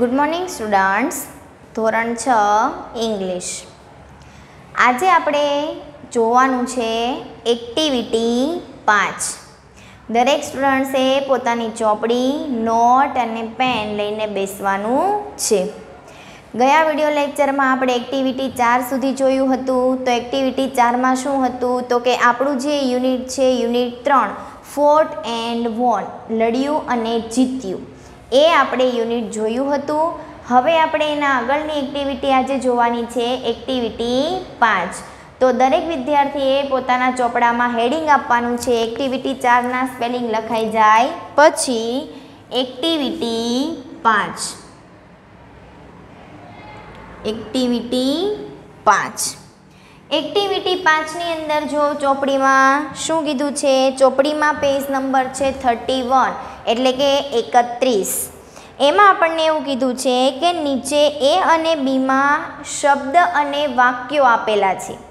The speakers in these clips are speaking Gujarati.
ગુડ મોર્નિંગ સ્ટુડન્ટ્સ ધોરણ છ ઇંગ્લિશ આજે આપણે જોવાનું છે એક્ટિવિટી પાંચ. દરેક સ્ટુડન્ટ્સે પોતાની ચોપડી નોટ અને પેન લઈને બેસવાનું છે. ગયા વીડિયો લેક્ચરમાં આપણે એક્ટિવિટી ચાર સુધી જોયું હતું. તો એક્ટિવિટી ચારમાં શું હતું? તો કે આપણું જે યુનિટ છે યુનિટ ત્રણ ફોર્ટ એન્ડ વોન લડ્યું અને જીત્યું. એ આપણે યુનિટ જોયું હતું. હવે આપણે એના આગળની એક્ટિવિટી આજે જોવાની છે એક્ટિવિટી પાંચ. તો દરેક વિદ્યાર્થીએ પોતાના ચોપડામાં હેડિંગ આપવાનું છે. એક્ટિવિટી ચારના સ્પેલિંગ લખાઈ જાય. પછી એક્ટિવિટી પાંચ. એક્ટિવિટી પાંચ. એક્ટિવિટી પાંચની અંદર જો ચોપડીમાં શું કીધું છે? ચોપડીમાં પેજ નંબર છે થર્ટી વન એટલે કે એકત્રીસ. એમાં આપણને એવું કીધું છે કે નીચે એ અને બીમાં શબ્દ અને વાક્યો આપેલા છે.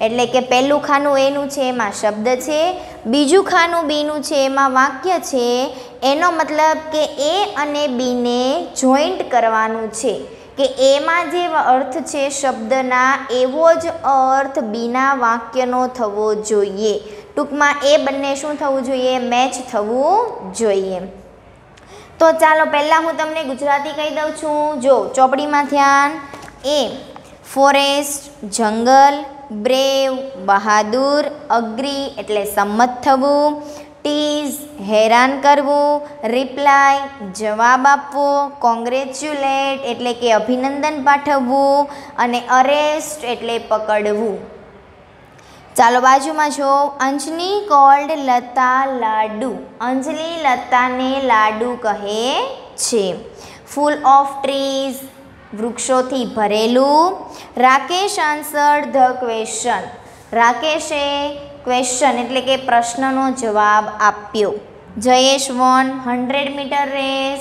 એટલે કે પહેલું ખાનું એનું છે, એમાં શબ્દ છે. બીજું ખાનું બીનું છે, એમાં વાક્ય છે. એનો મતલબ કે એ અને બીને જોઈન્ટ કરવાનું છે. કે એમાં જે અર્થ છે શબ્દના એવો જ અર્થ બીના વાક્યનો થવો જોઈએ. ટૂંકમાં એ બંને શું થવું જોઈએ? મેચ થવું જોઈએ. તો ચાલો, પહેલાં હું તમને ગુજરાતી કહી દઉં છું. જો, ચોપડીમાં ધ્યાન. એ ફોરેસ્ટ જંગલ બ્રેવ બહાદુર, અગ્રી, એટલે સંમત થવું. ટીઝ હેરાન કરવું. રિપ્લાય જવાબ આપવો. કોંગ્રેચ્યુલેટ એટલે કે અભિનંદન પાઠવવું. અને અરેસ્ટ એટલે પકડવું. ચાલો બાજુમાં જો અંજની કોલ્ડ લતા લાડુ. અંજલિ લતાને લાડુ કહે છે. ફૂલ ઓફ ટ્રીઝ વૃક્ષોથી ભરેલું. રાકેશ આન્સર્ડ ધ ક્વેશ્ચન રાકેશે ક્વેશ્ચન એટલે કે પ્રશ્નનો જવાબ આપ્યો. Jayesh won hundred metre race.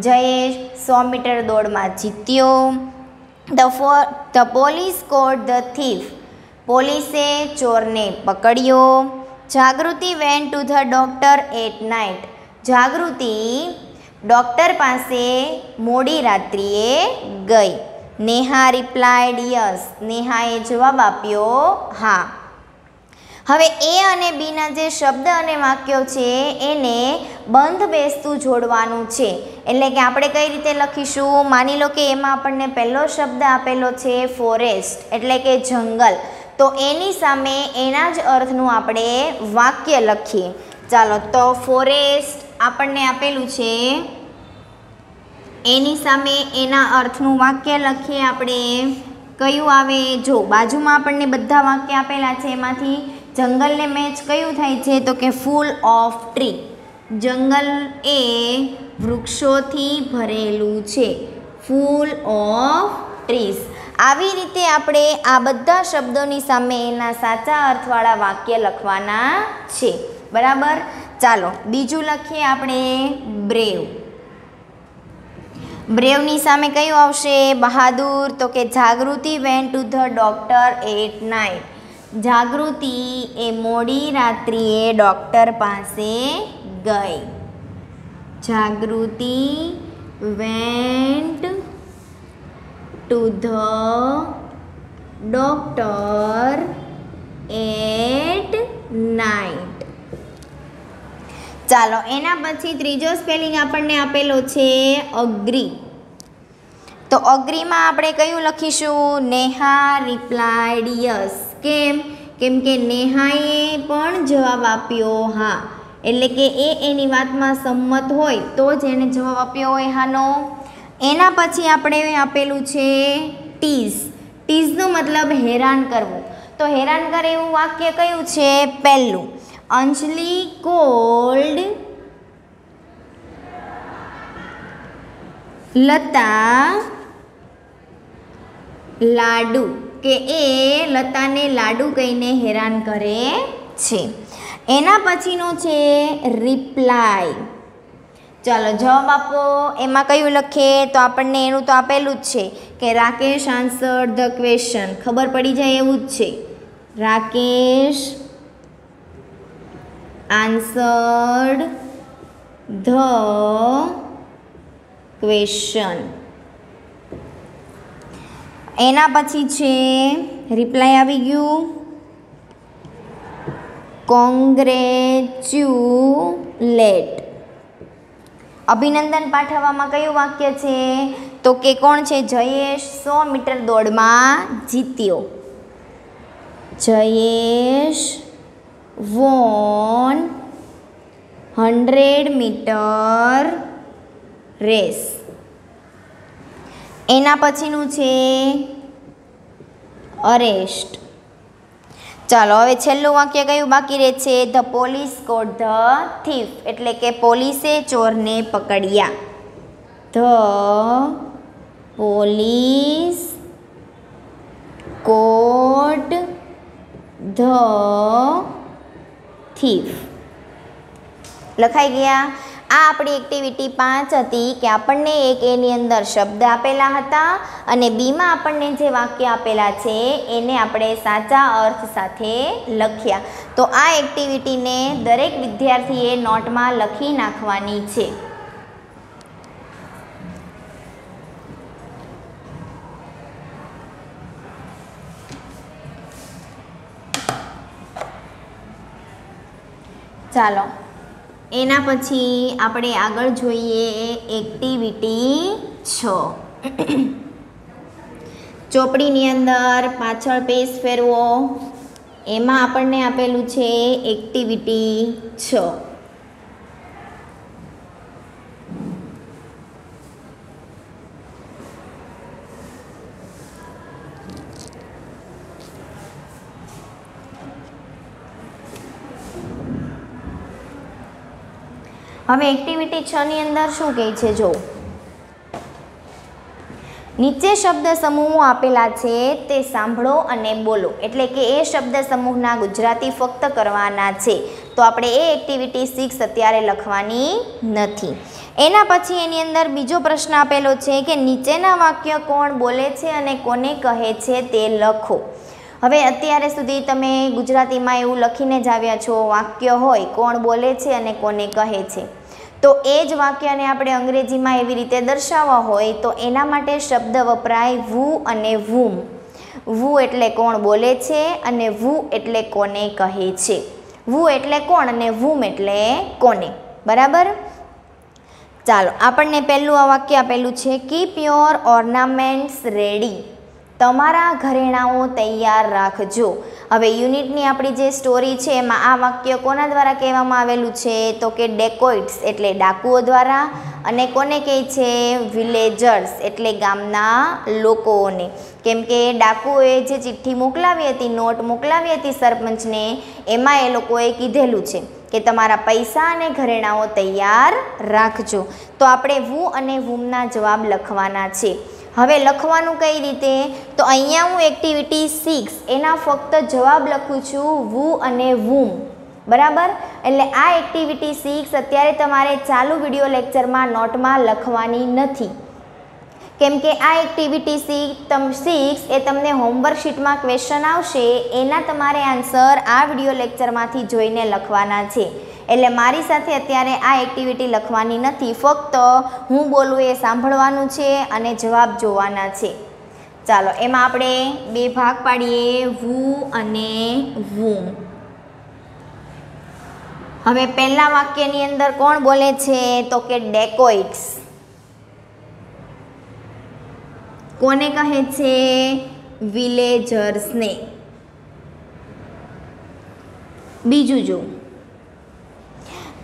Jayesh સો મીટર દોડમાં જીત્યો. The four the police caught the thief પોલીસે ચોરને પકડ્યો. Jagruti went to the doctor at night. Jagruti doctor પાસે મોડી રાત્રિએ ગઈ. Neha replied yes. નેહાએ જવાબ આપ્યો, હા. હવે એ અને બીના જે શબ્દ અને વાક્યો છે, એને બંધ બેસતું જોડવાનું છે. એટલે કે આપણે કઈ રીતે લખીશું? માની લો કે એમાં આપણને પહેલો શબ્દ આપેલો છે, ફોરેસ્ટ. એટલે કે જંગલ. તો એની સામે એના જ અર્થનું આપણે વાક્ય લખીએ. ચાલો, તો ફોરેસ્ટ આપણને આપેલું છે. એની સામે એના અર્થનું વાક્ય લખીએ આપણે. કયું આવે? જો, બાજુમાં આપણને બધા વાક્ય આપેલા છે એમાંથી. જંગલને મેચ કયું થાય છે? તો કે ફૂલ ઓફ ટ્રી જંગલ એ વૃક્ષોથી ભરેલું છે. ફૂલ ઓફ ટ્રીઝ આવી રીતે આપણે આ બધા શબ્દોની સામે એના સાચા અર્થવાળા વાક્ય લખવાના છે. બરાબર? ચાલો, બીજું લખીએ આપણે બ્રેવ. બ્રેવની સામે કયું આવશે? બહાદુર, તો કે Jagruti went to the doctor at night. Jagruti એ મોડી રાત્રિએ ડૉક્ટર પાસે ગઈ. Jagruti went to the doctor at night ચાલો, એના પછી ત્રીજો સ્પેલિંગ આપણને આપેલો છે અગ્રી તો અગ્રીમાં આપણે કયું લખીશું? નેહા રિપ્લાયડ યસ કેમ? કેમ કે નેહાએ પણ જવાબ આપ્યો હા. એટલે કે એ એની વાતમાં સંમત હોય તો જ એને જવાબ આપ્યો હોય હાનો. એના પછી આપણે આપેલું છે ટીઝ. ટીઝનો મતલબ હેરાન કરવું. તો હેરાન કરે એવું વાક્ય કયું છે? પહેલું, અંજલિ કોલ્ડ લતા લાડુ, કે એ લતાને લાડુ કહીને હેરાન કરે છે. એના પછીનો છે રિપ્લાય. ચાલો જવાબ આપો. એમાં કયું લખીએ? તો આપણને એનું તો આપેલું જ છે કે રાકેશ આન્સર ધ ક્વેશ્ચન ખબર પડી જાય એવું જ છે. રાકેશ આન્સર્ડ ધ ક્વેશ્ચન એના પછી છે રિપ્લાય આવી ગયું. કોંગ્રેચ્યુલેટ અભિનંદન પાઠવવામાં કયું વાક્ય છે? તો કે કોણ છે? જયેશ સો મીટર દોડમાં જીત્યો. Jayesh won hundred metre race. એના પછીનું છે અરેસ્ટ. ચાલો, હવે છેલ્લું વાક્ય કયું બાકી રહે છે? The police caught the thief એટલે કે પોલીસે ચોરને પકડ્યા. The police caught the thief લખાઈ ગયા? આ આપણી એક્ટિવિટી પાંચ હતી કે આપણને એક એની અંદર શબ્દ આપેલા હતા અને બીમાં આપણને જે વાક્ય આપેલા છે એને આપણે સાચા અર્થ સાથે લખ્યા. તો આ એક્ટિવિટીને દરેક વિદ્યાર્થીએ નોટમાં લખી નાખવાની છે. ચાલો. એના પછી આપણે આગળ જોઈએ એક્ટિવિટી છ. ચોપડીની અંદર પાછળ પેજ ફેરવો. એમાં આપણને આપેલું છે એક્ટિવિટી છ. હવે એક્ટિવિટી છ ની અંદર શું કહે છે? જો. નીચે શબ્દ સમૂહો આપેલા છે તે સાંભળો અને બોલો. એટલે કે એ શબ્દ સમૂહના ગુજરાતી ફક્ત કરવાના છે. તો આપણે એ એક્ટિવિટી સિક્સ અત્યારે લખવાની નથી. એના પછી એની અંદર બીજો પ્રશ્ન આપેલો છે કે નીચેના વાક્ય કોણ બોલે છે અને કોને કહે છે તે લખો. હવે અત્યારે સુધી તમે ગુજરાતીમાં એવું લખીને જ આવ્યા છો, વાક્ય હોય, કોણ બોલે છે અને કોને કહે છે. તો એ જ વાક્યને આપણે અંગ્રેજીમાં એવી રીતે દર્શાવવા હોય તો એના માટે શબ્દ વપરાય વુ અને વૂમ. વુ એટલે કોણ બોલે છે અને વુ એટલે કોને કહે છે. વુ એટલે કોણ અને વૂમ એટલે કોને. બરાબર? ચાલો, આપણને પહેલું આ વાક્ય આપેલું છે કીપ યોર ઓર્નામેન્ટ્સ રેડી તમારા ઘરેણાઓ તૈયાર રાખજો. હવે યુનિટની આપણી જે સ્ટોરી છે, એમાં આ વાક્ય કોના દ્વારા કહેવામાં આવેલું છે? તો કે ડેકોઇટ્સ, એટલે ડાકુઓ દ્વારા, અને કોને કહે છે? વિલેજર્સ, એટલે ગામના લોકોને. કેમ કે ડાકુઓએ જે ચિઠ્ઠી મોકલાવી હતી, નોટ મોકલાવી હતી સરપંચને, એમાં એ લોકોએ કીધેલું છે કે તમારા પૈસા અને ઘરેણાઓ તૈયાર રાખજો. તો આપણે વુ અને વુમના જવાબ લખવાના છે. હવે લખવાનું કઈ રીતે? તો અહીંયા હું એક્ટિવિટી સિક્સ એના ફક્ત જવાબ લખું છું વુ અને વુમ. બરાબર? એટલે આ એક્ટિવિટી સિક્સ અત્યારે તમારે ચાલુ વીડિયો લેક્ચરમાં નોટમાં લખવાની નથી. કેમ કે આ એક્ટિવિટી સિક્સ તમ સિક્સ એ તમને હોમવર્ક શીટમાં ક્વેશ્ચન આવશે, એના તમારે આન્સર આ વીડિયો લેક્ચરમાંથી જોઈને લખવાના છે. એટલે મારી સાથે અત્યારે આ એક્ટિવિટી લખવાની નથી. ફક્ત હું બોલું એ સાંભળવાનું છે અને જવાબ જોવાના છે. ચાલો, એમાં આપણે બે ભાગ પાડીએ. વુ અને વુ. હવે પહેલા વાક્યની અંદર કોણ બોલે છે? તો કે ડેકોઇટ્સ કોને કહે છે? વિલેજર્સને. બીજું જો.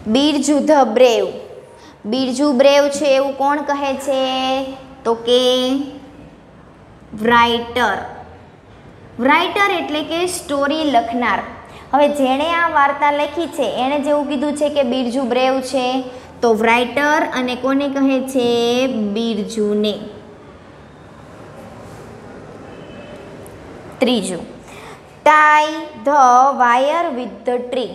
Birju the brave. Birju brave છે એવું કોણ કહે છે? તો કે રાઇટર રાઇટર એટલે કે સ્ટોરી લખનાર. હવે જેણે આ વાર્તા લખી છે, એણે જેવું કીધું છે કે બિરજુ બ્રેવ છે, તો રાઇટર અને કોને કહે છે? બિરજુને. ત્રીજું. Tie the wire with the tree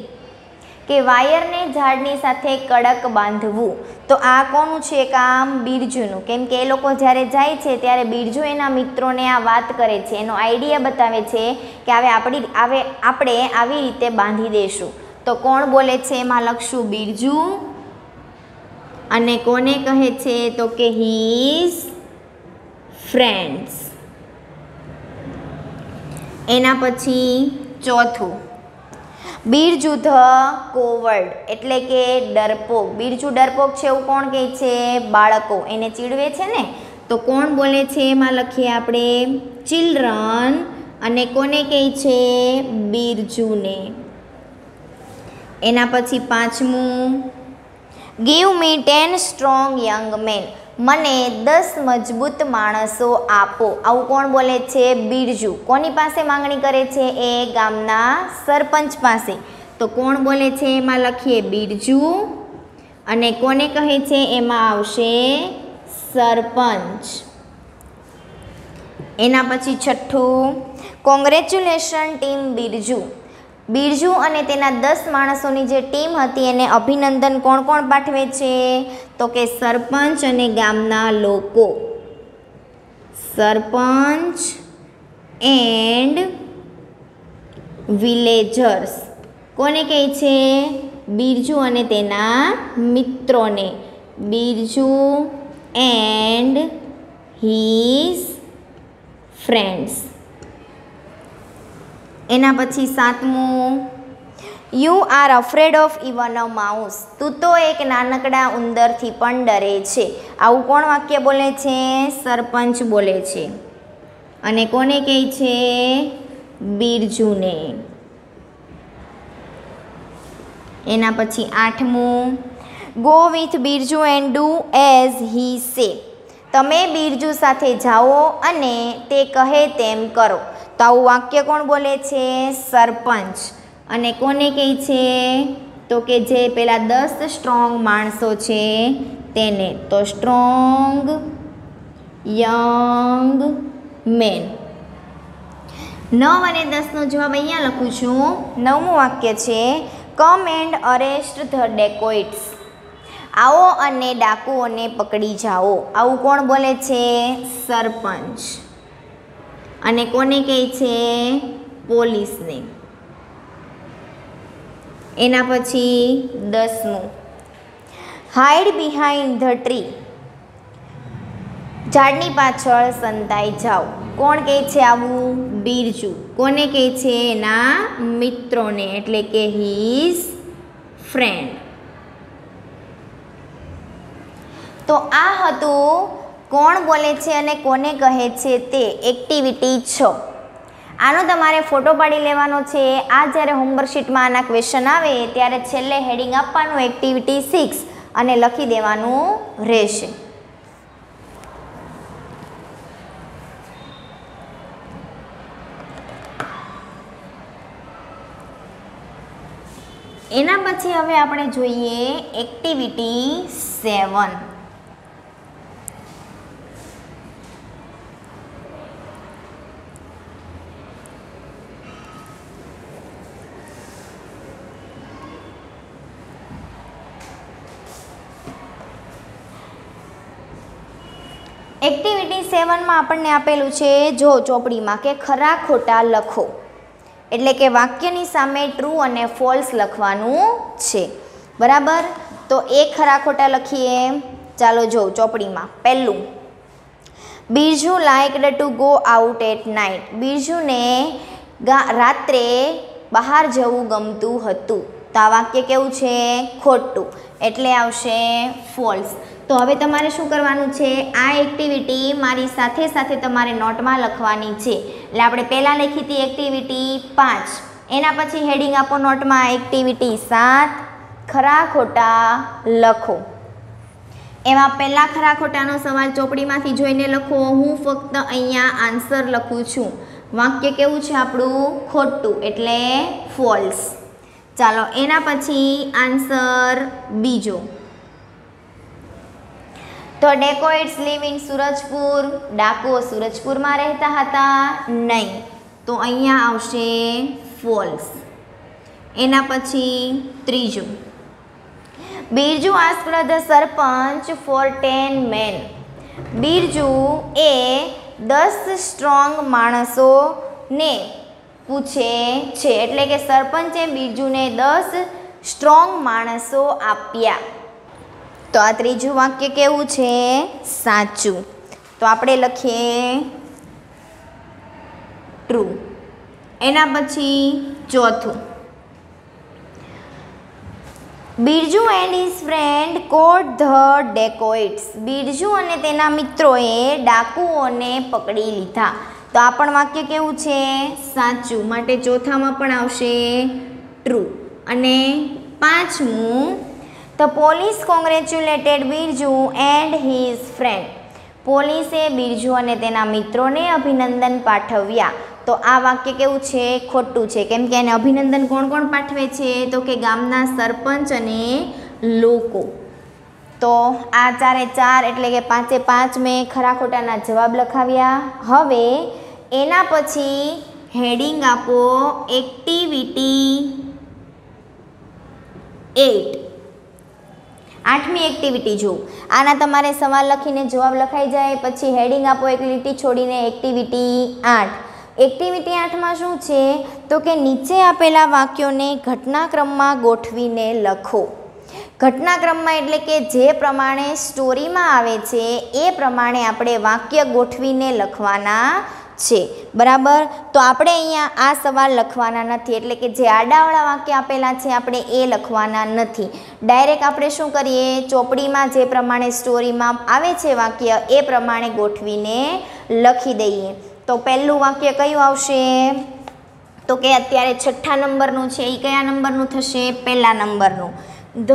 કે વાયરને ઝાડની સાથે કડક બાંધવું. તો આ કોનું છે? કામ બિરજુનું. કેમ કે એ લોકો જ્યારે જાય છે, ત્યારે બિરજુ એના મિત્રોને આ વાત કરે છે. એનો આઈડિયા બતાવે છે કે હવે આપણી આવે આપણે આવી રીતે બાંધી દઈશું તો કોણ બોલે છે એમાં લખશું બિરજુ? અને કોને કહે છે? તો કે હિઝ ફ્રેન્ડ્સ એના પછી ચોથું. બિરજુ ધ કોવર્ડ એટલે કે ડરપોક. બિરજુ ડરપોક છે એવું કોણ કહે છે? બાળકો. એને ચીડવે છે ને? તો કોણ બોલે છે એમાં લખીએ આપણે? ચિલ્ડ્રન. અને કોને કહે છે? બિરજુને. એના પછી પાંચમું. Give me ten strong young men મને દસ મજબૂત માણસો આપો. આવું કોણ બોલે છે? બિરજુ. કોની પાસે માંગણી કરે છે? એ ગામના સરપંચ પાસે. તો કોણ બોલે છે? એમાં લખીએ બિરજુ. અને કોને કહે છે? એમાં આવશે સરપંચ. એના પછી છઠ્ઠું. Congratulation team Birju. બિરજુ અને તેના દસ માણસોની જે ટીમ હતી એને અભિનંદન કોણ કોણ પાઠવે છે? તો કે સરપંચ અને ગામના લોકો. Sarpanch and villagers. કોને કહે છે? બિરજુ અને તેના મિત્રોને. Birju and his friends. એના પછી સાતમું you are afraid of even a mouse તું તો એક નાનકડા ઉંદરથી પણ ડરે છે. આવું કોણ વાક્ય બોલે છે? સરપંચ બોલે છે. અને કોને કહે છે? બિરજુને. એના પછી આઠમું go with Birju and do as he say તમે બિરજુ સાથે જાઓ અને તે કહે તેમ કરો. તો આવું વાક્ય કોણ બોલે છે? સરપંચ. અને કોને કહે છે? તો કે જે પેલા દસ સ્ટ્રોંગ માણસો છે તેને. તો સ્ટ્રોંગ, યંગ, મેન. નવ અને દસનો જવાબ અહીંયા લખું છું. નવમું વાક્ય છે come and arrest the dacoits આવો અને ડાકુઓને પકડી જાઓ. આવું કોણ બોલે છે? સરપંચ. અને કોને કહે છે? પોલીસને. એના પછી દસમું. હાઈડ બિહાઇન્ડ ધ ટ્રી ઝાડની પાછળ સંતાઈ જાઓ. કોણ કહે છે આવું? બિરજુ. કોને કહે છે? એના મિત્રોને, એટલે કે હીઝ ફ્રેન્ડ તો આ હતું કોણ બોલે છે અને કોને કહે છે તે એક્ટિવિટી છ? આનો તમારે ફોટો પાડી લેવાનો છે. આ જ્યારે હોમવર્ક આના ક્વેશ્ચન આવે, ત્યારે છેલ્લે હેડિંગ આપવાનું એક્ટિવિટી સિક્સ અને લખી દેવાનું રહેશે. એના પછી હવે આપણે જોઈએ એક્ટિવિટી સેવન એક્ટિવિટી સેવનમાં આપણને આપેલું છે, જો ચોપડીમાં કે ખરા ખોટા લખો. એટલે કે વાક્યની સામે ટ્રુ અને ફોલ્સ લખવાનું છે. બરાબર? તો એ ખરા ખોટા લખીએ. ચાલો જો ચોપડીમાં, પહેલું. Birju liked to go out at night બિરજુને ગા, રાત્રે બહાર જવું ગમતું હતું. તો આ વાક્ય કેવું છે? ખોટું. એટલે આવશે ફોલ્સ તો હવે તમારે શું કરવાનું છે? આ એક્ટિવિટી મારી સાથે સાથે તમારે નોટમાં લખવાની છે. એટલે આપણે પહેલાં લખી હતી એક્ટિવિટી પાંચ. એના પછી હેડિંગ આપો નોટમાં એક્ટિવિટી સાત. ખરા ખોટા લખો. એમાં પહેલાં ખરા ખોટાનો સવાલ ચોપડીમાંથી જોઈને લખો. હું ફક્ત અહીંયા આન્સર લખું છું. વાક્ય કેવું છે આપણું? ખોટું, એટલે ફોલ્સ ચાલો, એના પછી આન્સર બીજો. તો ડેકોઇટ્સ લીવ ઇન સુરજપુર ડાકુઓ સુરજપુરમાં રહેતા હતા? નહીં. તો અહીંયા આવશે ફોલ્સ. એના પછી ત્રીજું. Birju asked the sarpanch for ten men Birju એ દસ સ્ટ્રોંગ માણસોને પૂછે છે. એટલે કે સરપંચે બિરજુને દસ સ્ટ્રોંગ માણસો આપ્યા. તો આ ત્રીજું વાક્ય કેવું છે? સાચું. તો આપણે લખીએ, ટ્રુ. એના પછી ચોથું, Birju and his friend caught the dacoits. Birju અને તેના મિત્રોએ ડાકુઓને પકડી લીધા. તો આ પણ વાક્ય કેવું છે? સાચું. માટે ચોથામાં પણ આવશે, ટ્રુ. અને પાંચમું the police congratulated Birju and his friend પોલીસે બિરજુ અને તેના મિત્રોને અભિનંદન પાઠવ્યા. તો આ વાક્ય કેવું છે? ખોટું છે. કેમ કે એને અભિનંદન કોણ કોણ પાઠવે છે? તો કે ગામના સરપંચ અને લોકો. તો આ ચારે ચાર એટલે કે પાંચે પાંચ મેં ખરા ખોટાના જવાબ લખાવ્યા. હવે એના પછી હેડિંગ આપો એક્ટિવિટી એટ આઠમી એક્ટિવિટી જુઓ. આના તમારે સવાલ લખીને જવાબ લખાઈ જાય, પછી હેડિંગ આપો એક લીટી છોડીને એક્ટિવિટી આઠ. એક્ટિવિટી આઠમાં શું છે? તો કે નીચે આપેલા વાક્યોને ઘટનાક્રમમાં ગોઠવીને લખો. ઘટનાક્રમમાં એટલે કે જે પ્રમાણે સ્ટોરીમાં આવે છે, એ પ્રમાણે આપણે વાક્ય ગોઠવીને લખવાના છે. બરાબર? તો આપણે અહીંયા આ સવાલ લખવાના નથી. એટલે કે જે આડાવાળા વાક્ય આપેલા છે, આપણે એ લખવાના નથી. ડાયરેક્ટ આપણે શું કરીએ? ચોપડીમાં જે પ્રમાણે સ્ટોરીમાં આવે છે વાક્ય, એ પ્રમાણે ગોઠવીને લખી દઈએ. તો પહેલું વાક્ય કયું આવશે? તો કે અત્યારે છઠ્ઠા નંબરનું છે એ કયા નંબરનું થશે? પહેલા નંબરનું. The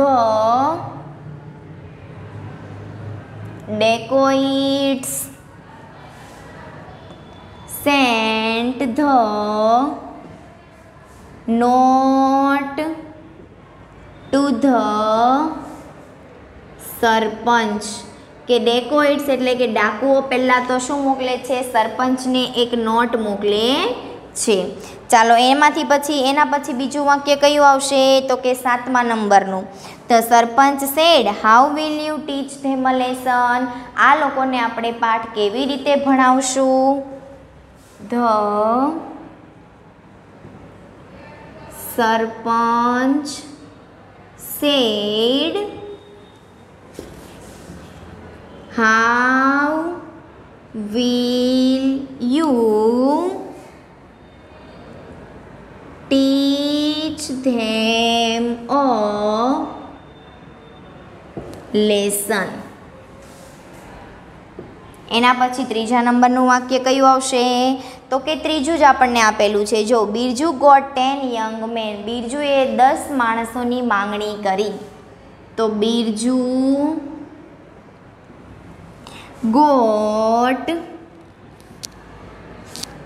dacoits sent the note to the sarpanch. કે ડેકોઇટ્સ એટલે કે ડાકુઓ પહેલાં તો શું મોકલે છે? સરપંચને એક નોટ મોકલે છે. ચાલો, એમાંથી પછી, એના પછી બીજું વાક્ય કયું આવશે? તો કે સાતમા નંબરનું. The sarpanch said, how will you teach them lesson? આ લોકોને આપણે પાઠ કેવી રીતે ભણાવશું? The sarpanch said how will you teach them a lesson? એના પછી ત્રીજા નંબરનું વાક્ય કયું આવશે? તો કે ત્રીજું જ આપણને આપેલું છે. જો Birju got ten young men બિરજુએ દસ માણસોની માંગણી કરી. તો Birju got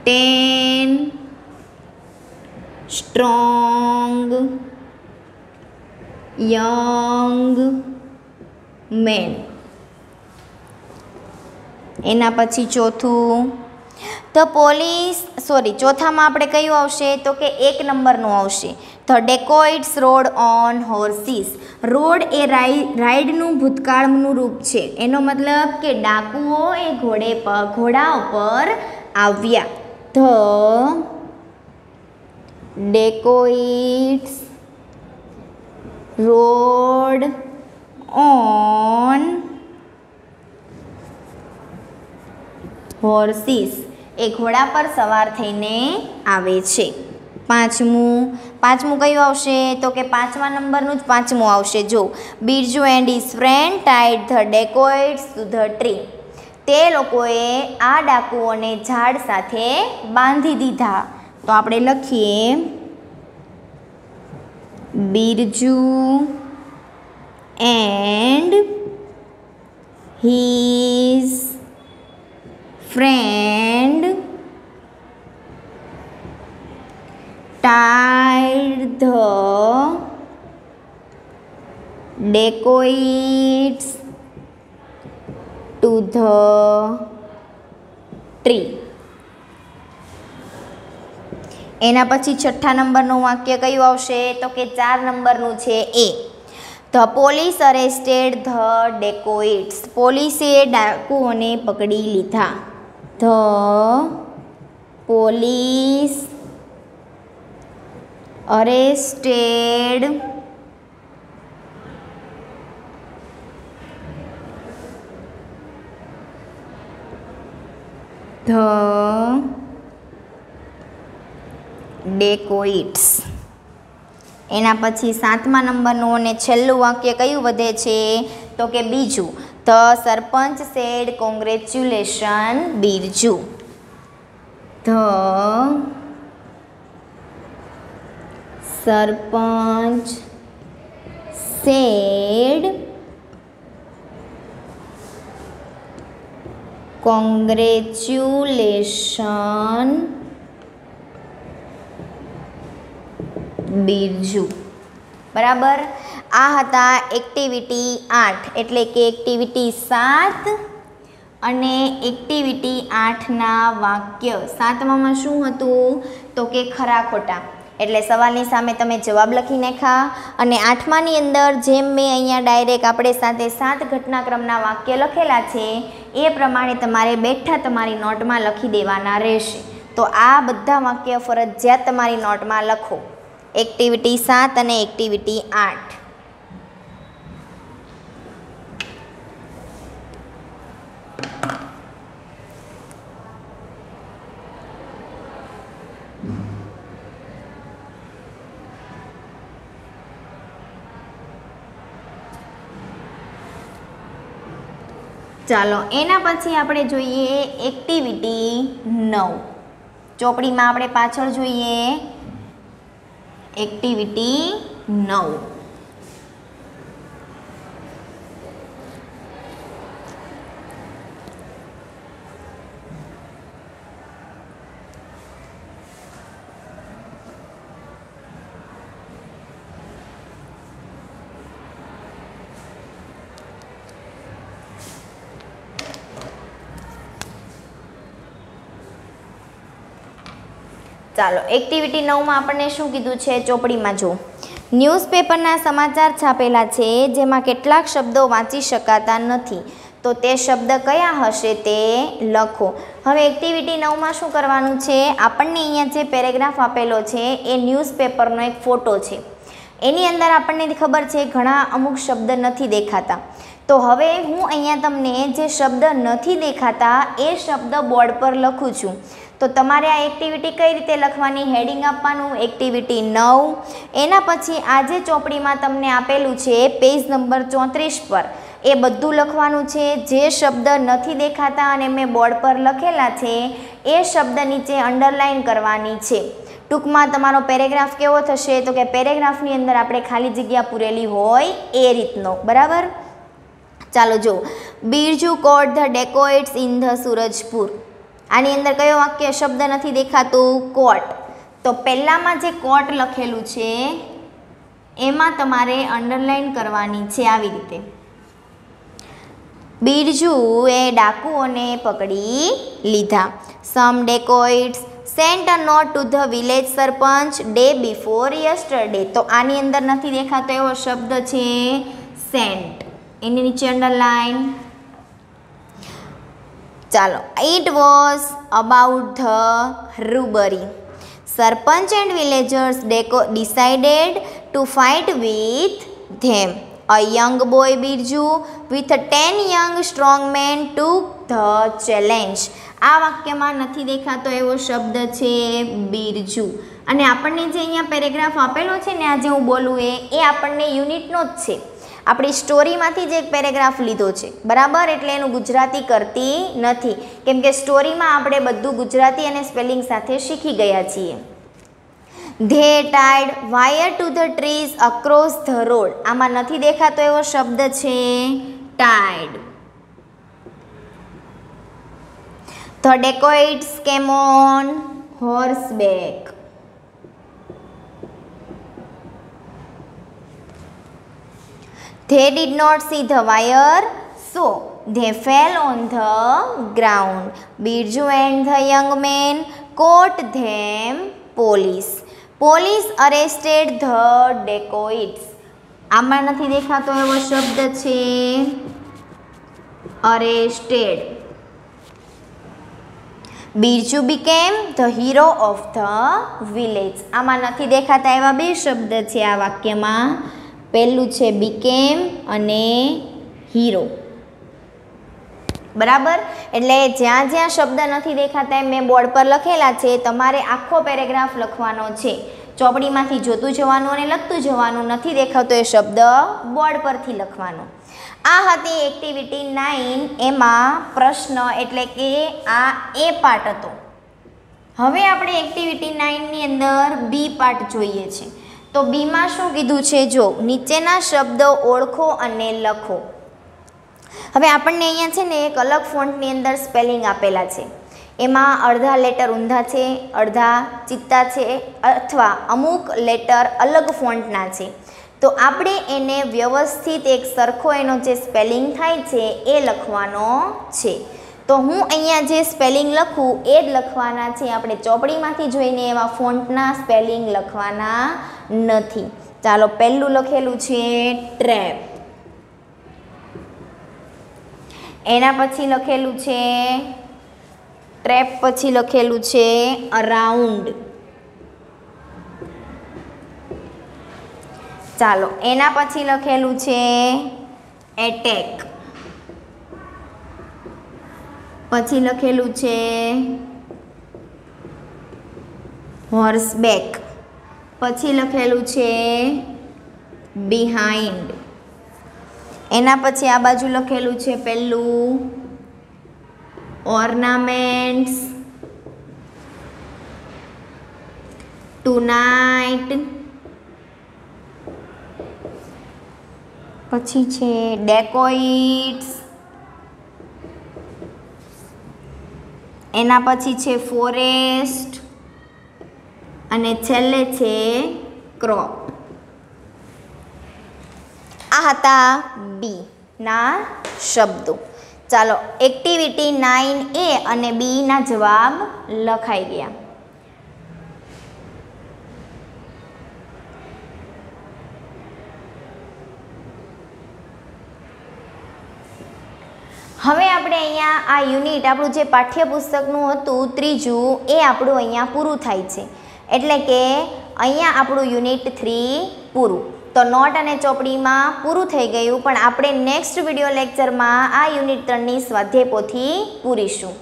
ten strong young men. એના પછી ચોથું ધ પોલીસ સોરી ચોથામાં આપણે કયું આવશે? તો કે એક નંબરનું આવશે. The dacoits rode on horses rode એ રાઈડનું ભૂતકાળનું રૂપ છે. એનો મતલબ કે ડાકુઓ એ ઘોડે પર ઘોડા ઉપર આવ્યા. The dacoits rode on horses એ ઘોડા પર સવાર થઈને આવે છે. પાંચમું પાંચમું કયું આવશે? તો કે પાંચમા નંબરનું જ પાંચમું આવશે. જો, Birju and is friend tied the dacoits to the tree તે લોકોએ આ ડાકુઓને ઝાડ સાથે બાંધી દીધા. તો આપણે લખીએ, Birju and his friend tied the dacoits to the tree. એના પછી છઠ્ઠા નંબરનું વાક્ય કયું આવશે? તો કે ચાર નંબરનું છે એ. The police arrested the dacoits પોલીસે ડાકુઓને પકડી લીધા. The police arrested the dacoits. એના પછી સાતમા નંબરનું અને છેલ્લું વાક્ય કયું વધે છે? તો કે બીજું the sarpanch said congratulation Birju. The sarpanch said congratulation Birju. બરાબર? આ હતા એક્ટિવિટી આઠ, એટલે કે એક્ટિવિટી સાત અને એક્ટિવિટી આઠના વાક્ય. સાતમામાં શું હતું? તો કે ખરા ખોટા. એટલે સવાલની સામે તમે જવાબ લખી નાખા અને આઠમાની અંદર જેમ મેં અહીંયા ડાયરેક્ટ આપણે સાથે સાત ઘટનાક્રમના વાક્ય લખેલા છે, એ પ્રમાણે તમારે બેઠા તમારી નોટમાં લખી દેવાના રહેશે. તો આ બધા વાક્ય ફરજિયાત તમારી નોટમાં લખો. એક્ટિવિટી સાત અને એક્ટિવિટી આઠ. ચાલો, એના પછી આપણે જોઈએ એક્ટિવિટી નવ. ચોપડીમાં આપણે પાછળ જોઈએ એક્ટિવિટી નવ ચાલો એક્ટિવિટી નવમાં આપણને શું કીધું છે? ચોપડીમાં જો ન્યૂઝપેપરના સમાચાર છાપેલા છે, જેમાં કેટલાક શબ્દો વાંચી શકાતા નથી. તો તે શબ્દ કયા હશે તે લખો. હવે એક્ટિવિટી નવમાં શું કરવાનું છે? આપણને અહીંયા જે પેરેગ્રાફ આપેલો છે, એ ન્યૂઝપેપરનો એક ફોટો છે. એની અંદર આપણને ખબર છે, ઘણા અમુક શબ્દ નથી દેખાતા. તો હવે હું અહીંયા તમને જે શબ્દ નથી દેખાતા, એ શબ્દ બોર્ડ પર લખું છું. તો તમારે આ એક્ટિવિટી કઈ રીતે લખવાની? હેડિંગ આપવાનું એક્ટિવિટી નવ. એના પછી આ જે ચોપડીમાં તમને આપેલું છે પેજ નંબર ચોત્રીસ પર. એ બધું લખવાનું છે. જે શબ્દ નથી દેખાતા અને મેં બોર્ડ પર લખેલા છે, એ શબ્દ નીચે અંડરલાઇન કરવાની છે. ટૂંકમાં તમારો પેરેગ્રાફ કેવો થશે? તો કે પેરેગ્રાફની અંદર આપણે ખાલી જગ્યા પૂરેલી હોય એ રીતનો. બરાબર? ચાલો જો Birju caught the dacoits in the Surajpur આની અંદર કયો વાક્ય શબ્દ નથી દેખાતું? કોટ. તો પહેલામાં જે કોટ લખેલું છે, એમાં તમારે અંડરલાઈન કરવાની છે આવી રીતે. બિરજુએ ડાકુઓને પકડી લીધા. Some dacoits sent a note to the village sarpanch day before yesterday તો આની અંદર નથી દેખાતો એવો શબ્દ છે સેન્ટ એની નીચે અંડરલાઈન ચાલો. It was about the robbery sarpanch and villagers deco decided to fight with them a young boy Birju with ten young strong men to the challenge આ વાક્યમાં નથી દેખાતો એવો શબ્દ છે બિરજુ. અને આપણને જે અહીંયા પેરેગ્રાફ આપેલો છે ને આજે હું બોલું એ એ આપણને યુનિટનો જ છે. આપણી સ્ટોરીમાંથી જ એક પેરેગ્રાફ લીધો છે. બરાબર? એટલે એનું ગુજરાતી કરતી નથી. કેમ કે સ્ટોરીમાં આપણે બધું ગુજરાતી અને સ્પેલિંગ સાથે શીખી ગયા છીએ. They tied wire to the trees across the road. આમાં નથી દેખાતો એવો શબ્દ છે ટાઈડ. ધ ડેકોઇટ્સ કેમ હોર્સબેક. They did not see the wire, so they fell on the ground. Birju and the young man caught them. Police. Police arrested the dacoits. આમાં નથી દેખાતો એવો શબ્દ છે arrested Birju became the hero of the village આમાં નથી દેખાતા એવા બે શબ્દ છે આ વાક્યમાં પહેલું છે બીકેમ અને હીરો બરાબર? એટલે જ્યાં જ્યાં શબ્દ નથી દેખાતા એમ મેં બોર્ડ પર લખેલા છે, તમારે આખો પેરેગ્રાફ લખવાનો છે. ચોપડીમાંથી જોતું જવાનું અને લખતું જવાનું નથી દેખાતો એ શબ્દ બોર્ડ પરથી લખવાનો. આ હતી એક્ટિવિટી નાઇન એમાં પ્રશ્ન એટલે કે આ એ પાર્ટ હતો. હવે આપણે એક્ટિવિટી નાઇનની અંદર બી પાર્ટ જોઈએ છે. તો બીમાં શું કીધું છે? જો, નીચેના શબ્દો ઓળખો અને લખો. હવે આપણને અહીંયા છે ને એક અલગ ફોન્ટની અંદર સ્પેલિંગ આપેલા છે. એમાં અડધા લેટર ઊંધા છે, અડધા ચિત્તા છે, અથવા અમુક લેટર અલગ ફોન્ટના છે. તો આપણે એને વ્યવસ્થિત એક સરખો એનો જે સ્પેલિંગ થાય છે, એ લખવાનો છે. તો હું અહીંયા જે સ્પેલિંગ લખું, એ જ લખવાના છે. આપણે ચોપડીમાંથી જોઈને એવા ફોન્ટના સ્પેલિંગ લખવાના નથી. ચાલો, પહેલું લખેલું છે ટ્રેપ એના પછી લખેલું છે ટ્રેપ પછી લખેલું છે અરાઉન્ડ ચાલો, એના પછી લખેલું છે એટેક પછી લખેલું છે હોર્સબેક પછી લખેલું છે બિહાઇન્ડ એના પછી આ બાજુ લખેલું છે પહેલું ઓર્નામેન્ટ્સ ટુનાઇટ પછી છે ડેકોઇટ્સ એના પછી છે ફોરેસ્ટ અને છેલ્લે છે ક્રોપ. આ હતા બી ના શબ્દો. ચાલો એક્ટિવિટી નાઇન એ અને બીના જવાબ લખાઈ ગયા. હવે આપણે અહીંયા આ યુનિટ, આપણું જે પાઠ્યપુસ્તકનું હતું, ત્રીજું, એ આપણું અહીંયા પૂરું થાય છે. એટલે કે અહીંયા આપણું યુનિટ થ્રી પૂરું. તો નોટ અને ચોપડીમાં પૂરું થઈ ગયું, પણ આપણે નેક્સ્ટ વીડિયો લેક્ચરમાં આ યુનિટ ત્રણની સ્વાધ્યાય પોથી પૂરીશું.